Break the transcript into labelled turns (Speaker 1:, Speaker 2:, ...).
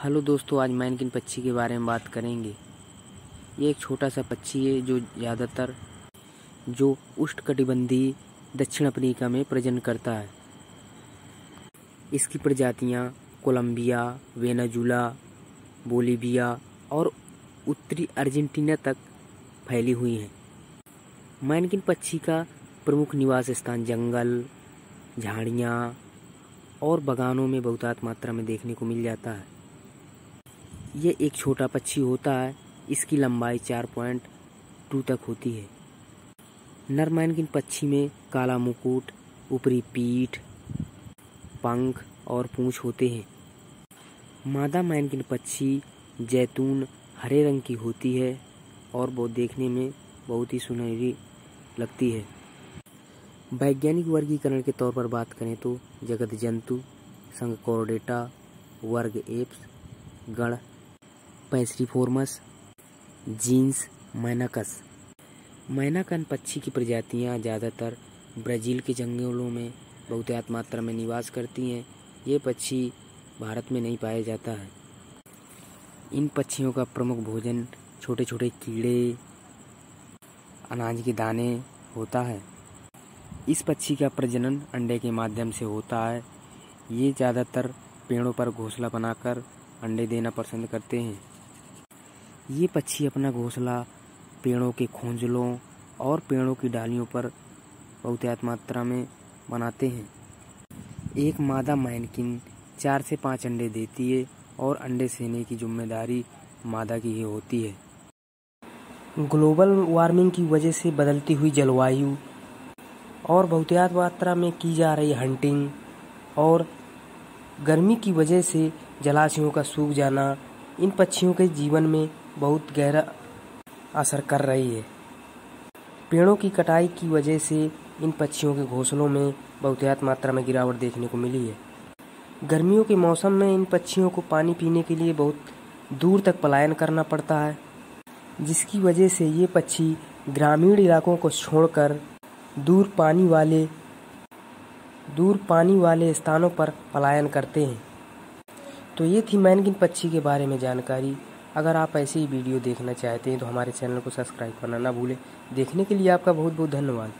Speaker 1: Hello दोस्तों, आज मैनकिन पक्षी के बारे में बात करेंगे। ये एक छोटा सा पक्षी है जो ज़्यादातर जो उष्णकटिबंधीय दक्षिण अफ्रीका में प्रजनन करता है। इसकी प्रजातियाँ कोलंबिया, वेनाजुला बोलीविया और उत्तरी अर्जेंटीना तक फैली हुई हैं। मैनकिन पक्षी का प्रमुख निवास स्थान जंगल, झाड़ियाँ और बागानों में बहुतायत मात्रा में देखने को मिल जाता है। ये एक छोटा पक्षी होता है। इसकी लंबाई चार पॉइंट टू तक होती है। नर मैनकिन पक्षी में काला मुकुट, ऊपरी पीठ, पंख और पूंछ होते हैं। मादा मैनकिन पक्षी जैतून हरे रंग की होती है और वो देखने में बहुत ही सुनहरी लगती है। वैज्ञानिक वर्गीकरण के तौर पर बात करें तो जगत जंतु, संघ कोरोडेटा, वर्ग एप्स, गण पैसरीफोर्मस, जीन्स मैनाकस मैनाकन पक्षी की प्रजातियाँ ज़्यादातर ब्राज़ील के जंगलों में बहुतायत मात्रा में निवास करती हैं। ये पक्षी भारत में नहीं पाया जाता है। इन पक्षियों का प्रमुख भोजन छोटे छोटे कीड़े, अनाज के दाने होता है। इस पक्षी का प्रजनन अंडे के माध्यम से होता है। ये ज़्यादातर पेड़ों पर घोंसला बनाकर अंडे देना पसंद करते हैं। ये पक्षी अपना घोंसला, पेड़ों के खोंजलों और पेड़ों की डालियों पर बहुतायत मात्रा में बनाते हैं। एक मादा मैनकिन चार से पाँच अंडे देती है और अंडे सेने की ज़िम्मेदारी मादा की ही होती है। ग्लोबल वार्मिंग की वजह से बदलती हुई जलवायु और बहुतायत मात्रा में की जा रही हंटिंग और गर्मी की वजह से जलाशयों का सूख जाना, इन पक्षियों के जीवन में बहुत गहरा असर कर रही है। पेड़ों की कटाई की वजह से इन पक्षियों के घोंसलों में बहुतायत मात्रा में गिरावट देखने को मिली है। गर्मियों के मौसम में इन पक्षियों को पानी पीने के लिए बहुत दूर तक पलायन करना पड़ता है, जिसकी वजह से ये पक्षी ग्रामीण इलाकों को छोड़कर दूर पानी वाले, दूर पानी वाले स्थानों पर पलायन करते हैं। तो ये थी मैनगिन पक्षी के बारे में जानकारी। अगर आप ऐसी वीडियो देखना चाहते हैं तो हमारे चैनल को सब्सक्राइब करना ना भूलें। देखने के लिए आपका बहुत बहुत धन्यवाद।